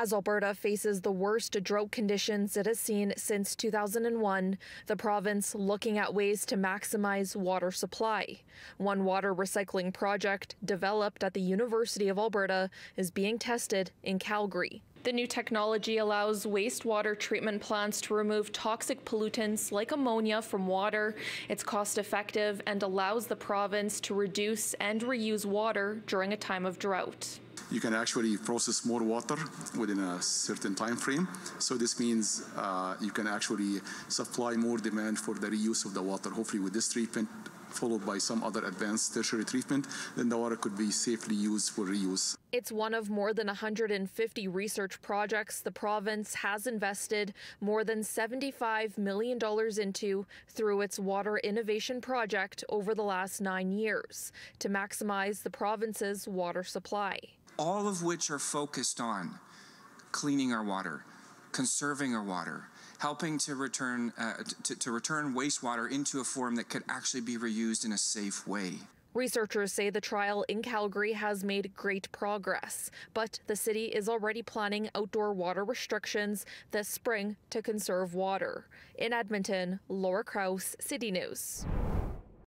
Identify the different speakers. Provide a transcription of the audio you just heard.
Speaker 1: As Alberta faces the worst drought conditions it has seen since 2001, the province looking at ways to maximize water supply. One water recycling project developed at the University of Alberta is being tested in Calgary. The new technology allows wastewater treatment plants to remove toxic pollutants like ammonia from water. It's cost effective and allows the province to reduce and reuse water during a time of drought
Speaker 2: you can actually process more water within a certain time frame. So this means uh, you can actually supply more demand for the reuse of the water. Hopefully with this treatment, followed by some other advanced tertiary treatment, then the water could be safely used for reuse.
Speaker 1: It's one of more than 150 research projects the province has invested more than $75 million into through its Water Innovation Project over the last nine years to maximize the province's water supply
Speaker 3: all of which are focused on cleaning our water, conserving our water, helping to return, uh, to, to return wastewater into a form that could actually be reused in a safe way.
Speaker 1: Researchers say the trial in Calgary has made great progress, but the city is already planning outdoor water restrictions this spring to conserve water. In Edmonton, Laura Kraus, City News.